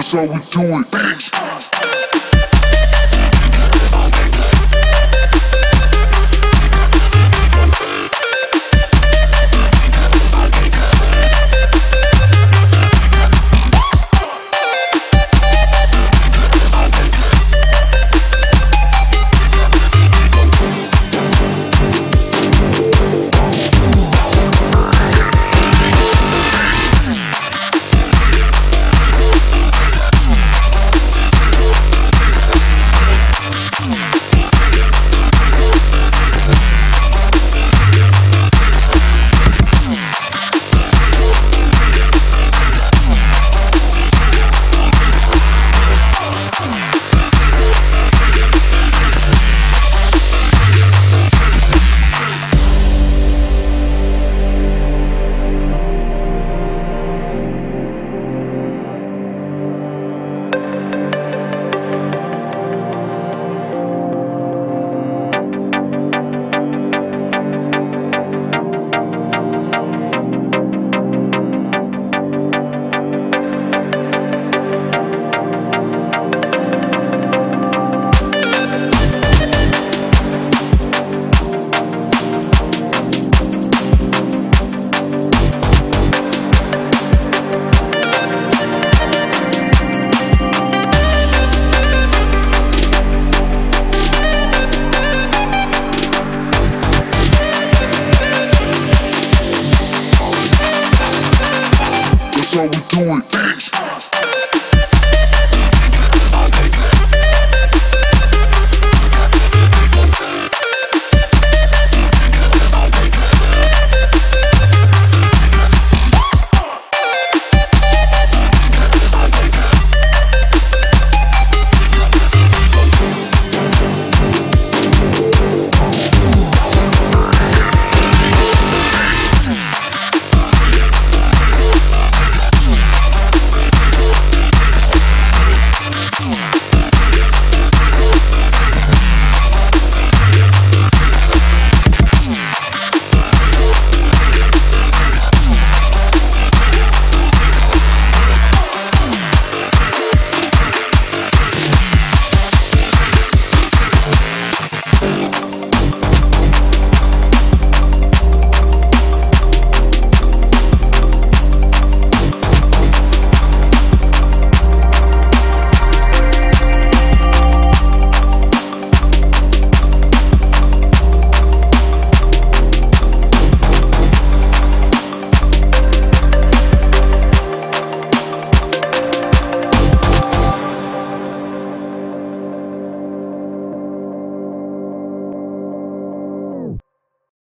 That's how we do it. Bitch. how we do it, bitch.